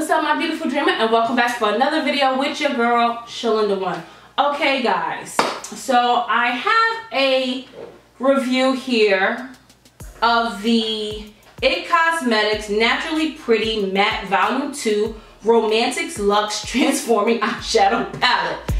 What's up my beautiful dreamer and welcome back for another video with your girl Shlinda One. Okay guys, so I have a review here of the IT Cosmetics Naturally Pretty Matte Volume 2 Romantics Luxe Transforming Eyeshadow Palette.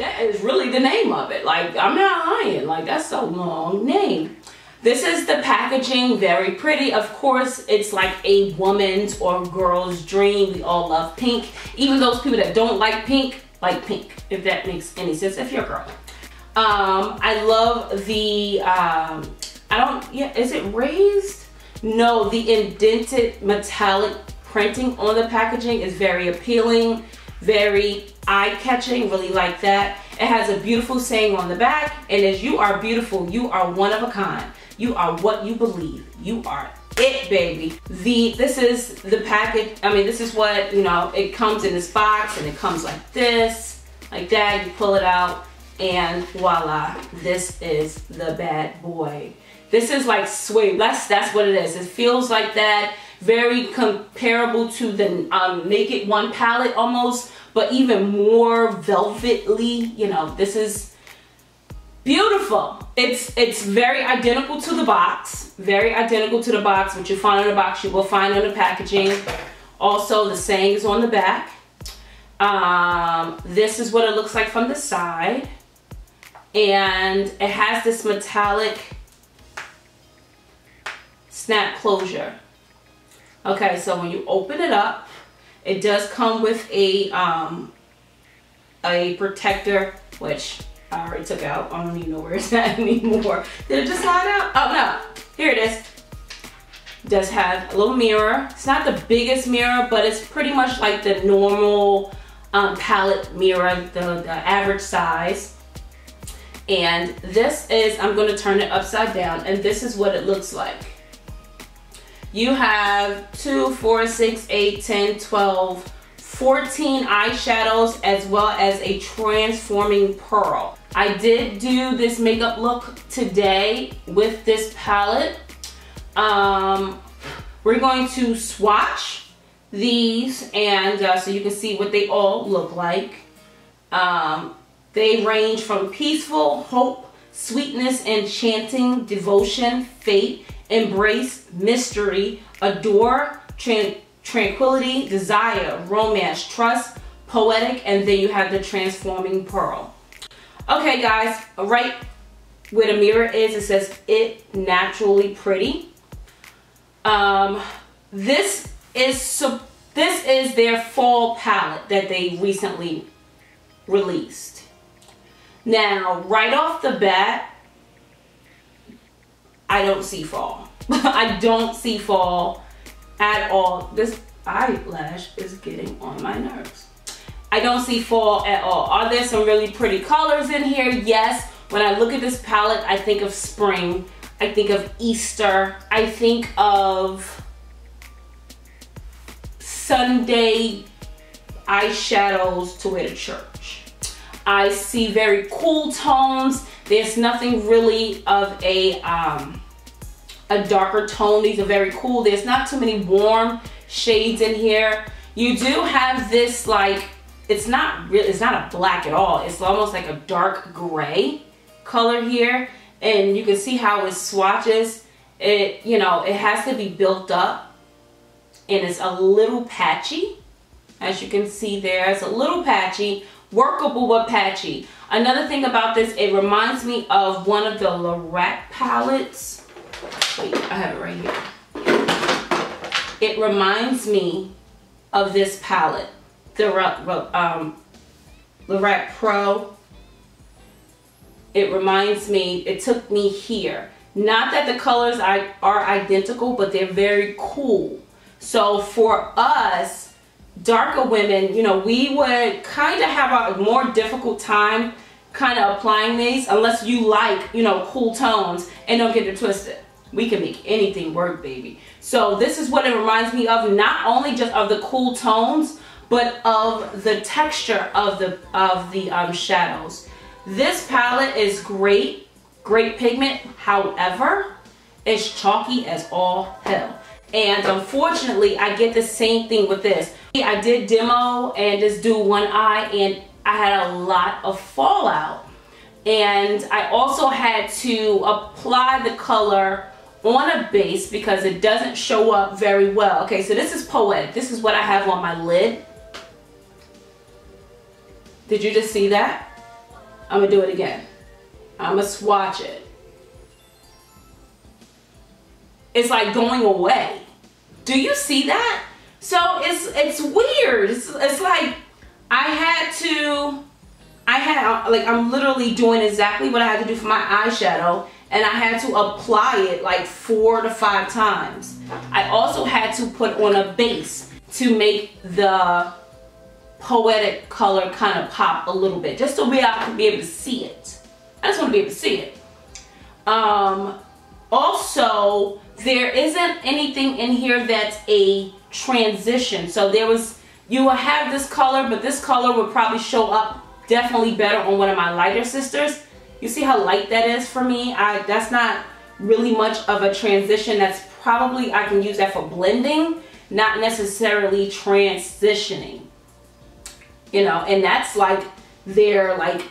That is really the name of it. Like, I'm not lying. Like, that's a long name. This is the packaging, very pretty. Of course, it's like a woman's or girl's dream. We all love pink. Even those people that don't like pink, like pink, if that makes any sense, if you're a girl. Um, I love the, um, I don't, yeah, is it raised? No, the indented metallic printing on the packaging is very appealing very eye-catching, really like that. It has a beautiful saying on the back, and as you are beautiful, you are one of a kind. You are what you believe. You are it, baby. The This is the package, I mean, this is what, you know, it comes in this box, and it comes like this, like that. You pull it out, and voila, this is the bad boy. This is like sweet. That's, that's what it is. It feels like that very comparable to the um, Naked One palette almost, but even more velvetly. You know, this is beautiful. It's it's very identical to the box, very identical to the box. What you find in the box, you will find in the packaging. Also, the saying is on the back. Um, this is what it looks like from the side. And it has this metallic snap closure. Okay, so when you open it up, it does come with a um, a protector, which I already took out. I don't even know where it's at anymore. Did it just slide out? Oh no, here it is. Does have a little mirror. It's not the biggest mirror, but it's pretty much like the normal um, palette mirror, the, the average size. And this is, I'm gonna turn it upside down, and this is what it looks like you have 2, 4, 6, 8, 10, 12, 14 eyeshadows as well as a transforming pearl. I did do this makeup look today with this palette. Um, we're going to swatch these and uh, so you can see what they all look like. Um, they range from peaceful, hope, sweetness, enchanting, devotion, fate, embrace, mystery, adore, tran tranquility, desire, romance, trust, poetic, and then you have the transforming pearl. Okay guys, right where the mirror is, it says it naturally pretty. Um, this is so this is their fall palette that they recently released. Now, right off the bat, I don't see fall. I don't see fall at all. This eyelash is getting on my nerves. I don't see fall at all. Are there some really pretty colors in here? Yes. When I look at this palette, I think of spring. I think of Easter. I think of Sunday eyeshadows to wear to church. I see very cool tones. There's nothing really of a um, a darker tone. These are very cool. There's not too many warm shades in here. You do have this like, it's not really, it's not a black at all. It's almost like a dark gray color here. And you can see how it swatches. It, you know, it has to be built up and it's a little patchy. As you can see there, it's a little patchy, workable patchy. Another thing about this, it reminds me of one of the Lorac palettes Wait, I have it right here. It reminds me of this palette, the um, Lorac Pro. It reminds me, it took me here. Not that the colors are identical, but they're very cool. So for us, darker women, you know, we would kind of have a more difficult time kind of applying these unless you like, you know, cool tones and don't get it twisted we can make anything work baby so this is what it reminds me of not only just of the cool tones but of the texture of the of the um, shadows. This palette is great, great pigment. However, it's chalky as all hell. And unfortunately, I get the same thing with this. I did demo and just do one eye and I had a lot of fallout. And I also had to apply the color on a base because it doesn't show up very well. Okay, so this is Poetic. This is what I have on my lid. Did you just see that? I'm gonna do it again. I'm gonna swatch it. It's like going away. Do you see that? So it's it's weird. It's, it's like I had to, I had, like I'm literally doing exactly what I had to do for my eyeshadow and I had to apply it like four to five times. I also had to put on a base to make the poetic color kind of pop a little bit, just so we I can be able to see it. I just want to be able to see it. Um, also, there isn't anything in here that's a transition. So there was, you will have this color, but this color would probably show up definitely better on one of my lighter sisters. You see how light that is for me? I That's not really much of a transition. That's probably, I can use that for blending, not necessarily transitioning. You know, and that's like their like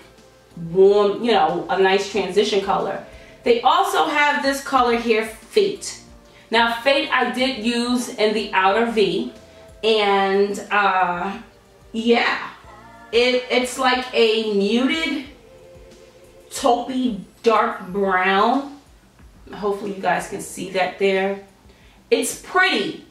warm, you know, a nice transition color. They also have this color here, Fate. Now, Fate I did use in the outer V, and uh, yeah, it, it's like a muted taupey dark brown. Hopefully you guys can see that there. It's pretty.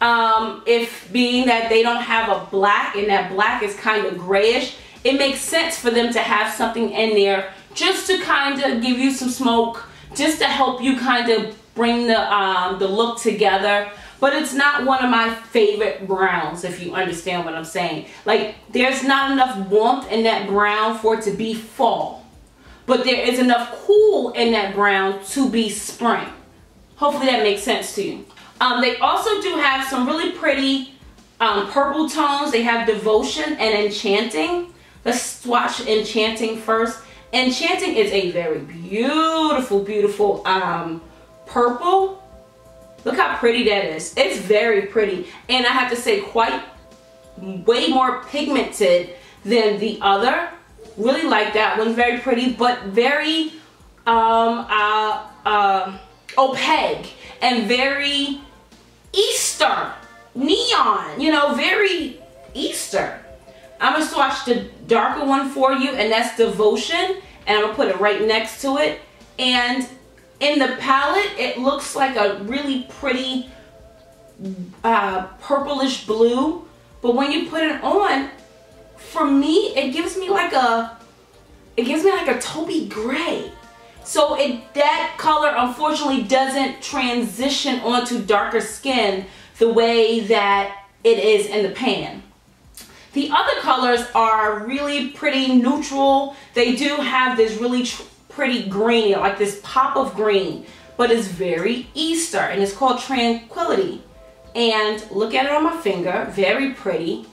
Um, if being that they don't have a black and that black is kind of grayish, it makes sense for them to have something in there just to kind of give you some smoke, just to help you kind of bring the, um, the look together. But it's not one of my favorite browns, if you understand what I'm saying. Like, there's not enough warmth in that brown for it to be fall. But there is enough cool in that brown to be spring. Hopefully that makes sense to you. Um, they also do have some really pretty um, purple tones. They have Devotion and Enchanting. Let's swatch Enchanting first. Enchanting is a very beautiful, beautiful um, purple. Look how pretty that is. It's very pretty. And I have to say quite way more pigmented than the other. Really like that one. Very pretty, but very um, uh, uh, opaque and very Easter neon. You know, very Easter. I'm going to swatch the darker one for you, and that's Devotion. And I'm going to put it right next to it. And in the palette, it looks like a really pretty uh, purplish blue. But when you put it on, for me, it gives me like a, it gives me like a taupey gray. So it that color unfortunately doesn't transition onto darker skin the way that it is in the pan. The other colors are really pretty neutral. They do have this really pretty green, like this pop of green, but it's very Easter and it's called Tranquility. And look at it on my finger, very pretty.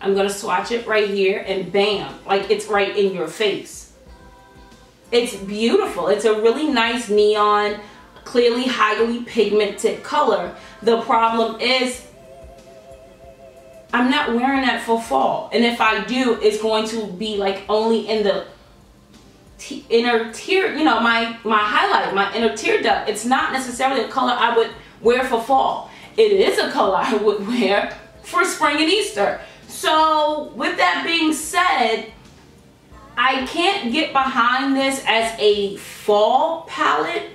I'm gonna swatch it right here and bam, like it's right in your face. It's beautiful. It's a really nice neon, clearly highly pigmented color. The problem is I'm not wearing that for fall. And if I do, it's going to be like only in the inner tear, you know, my, my highlight, my inner tear duct. It's not necessarily a color I would wear for fall. It is a color I would wear for spring and Easter. So with that being said, I can't get behind this as a fall palette.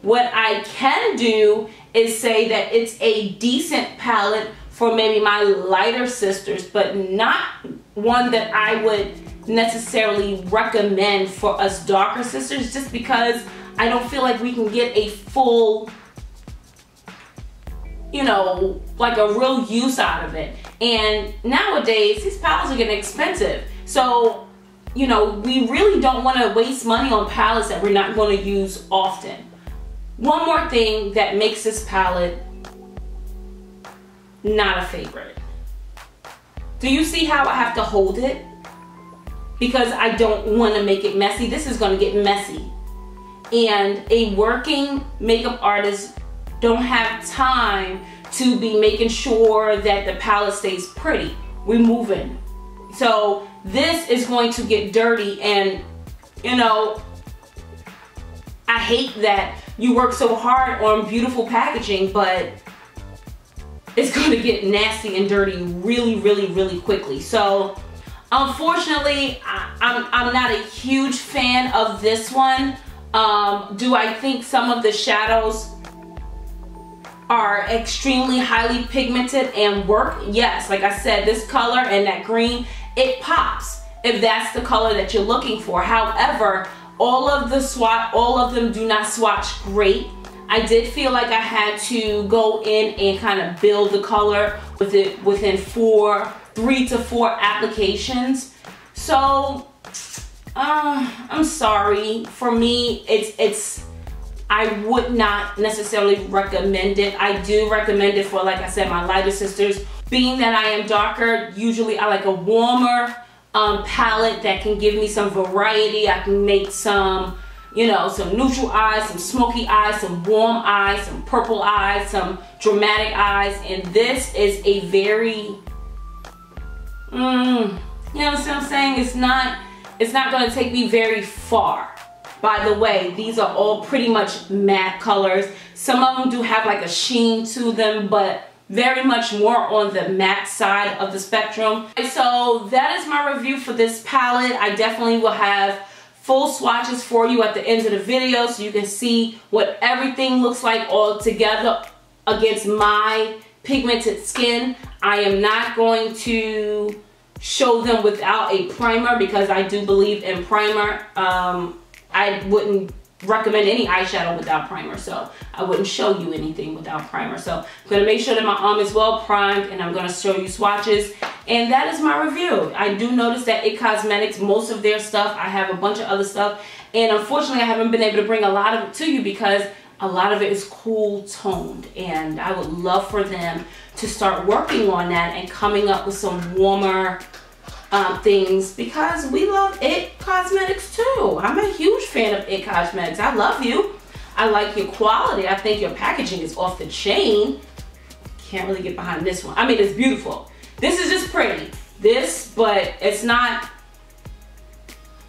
What I can do is say that it's a decent palette for maybe my lighter sisters, but not one that I would necessarily recommend for us darker sisters just because I don't feel like we can get a full, you know, like a real use out of it. And nowadays, these palettes are getting expensive. So, you know, we really don't want to waste money on palettes that we're not going to use often. One more thing that makes this palette not a favorite. Do you see how I have to hold it? Because I don't want to make it messy. This is going to get messy. And a working makeup artist don't have time to be making sure that the palette stays pretty. We're moving. So this is going to get dirty and you know, I hate that you work so hard on beautiful packaging, but it's gonna get nasty and dirty really, really, really quickly. So unfortunately, I, am I'm, I'm not a huge fan of this one. Um, do I think some of the shadows are extremely highly pigmented and work? Yes, like I said, this color and that green, it pops if that's the color that you're looking for. However, all of the swatch, all of them do not swatch great. I did feel like I had to go in and kind of build the color with it within four, three to four applications. So, uh, I'm sorry. For me, it's, it's, I would not necessarily recommend it. I do recommend it for, like I said, my lighter sisters. Being that I am darker, usually I like a warmer um, palette that can give me some variety. I can make some you know, some neutral eyes, some smoky eyes, some warm eyes, some purple eyes, some dramatic eyes. And this is a very, mm, you know what I'm saying? It's not, it's not gonna take me very far. By the way, these are all pretty much matte colors. Some of them do have like a sheen to them, but very much more on the matte side of the spectrum. So that is my review for this palette. I definitely will have full swatches for you at the end of the video so you can see what everything looks like all together against my pigmented skin. I am not going to show them without a primer because I do believe in primer. Um, I wouldn't recommend any eyeshadow without primer. So I wouldn't show you anything without primer. So I'm gonna make sure that my arm is well primed and I'm gonna show you swatches. And that is my review. I do notice that IT Cosmetics most of their stuff I have a bunch of other stuff. And unfortunately I haven't been able to bring a lot of it to you because a lot of it is cool toned. And I would love for them to start working on that and coming up with some warmer um, things because we love IT Cosmetics too. I'm a huge fan of IT Cosmetics. I love you. I like your quality. I think your packaging is off the chain. Can't really get behind this one. I mean, it's beautiful. This is just pretty. This, but it's not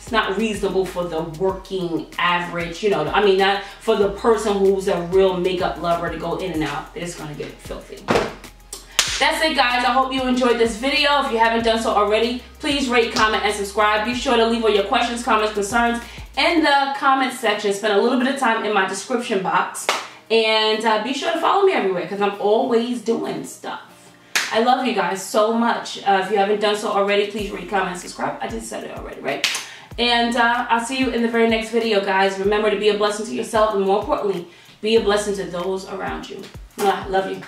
it's not reasonable for the working average, you know, I mean, not for the person who's a real makeup lover to go in and out. It's gonna get filthy. That's it guys. I hope you enjoyed this video. If you haven't done so already, please rate, comment, and subscribe. Be sure to leave all your questions, comments, concerns in the comment section. Spend a little bit of time in my description box. And uh, be sure to follow me everywhere because I'm always doing stuff. I love you guys so much. Uh, if you haven't done so already, please rate, comment, subscribe. I just said it already, right? And uh, I'll see you in the very next video, guys. Remember to be a blessing to yourself and more importantly, be a blessing to those around you. Love you.